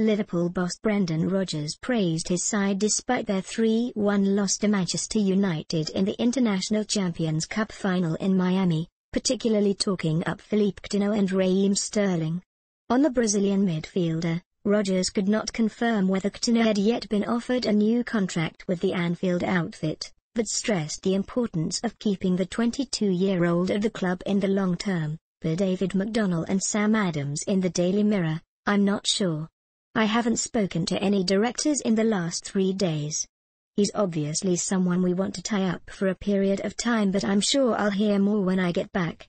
Liverpool boss Brendan Rodgers praised his side despite their 3-1 loss to Manchester United in the International Champions Cup final in Miami, particularly talking up Philippe Coutinho and Raheem Sterling. On the Brazilian midfielder, Rodgers could not confirm whether Coutinho had yet been offered a new contract with the Anfield outfit, but stressed the importance of keeping the 22-year-old at the club in the long term. Per David McDonnell and Sam Adams in the Daily Mirror, I'm not sure. I haven't spoken to any directors in the last three days. He's obviously someone we want to tie up for a period of time but I'm sure I'll hear more when I get back.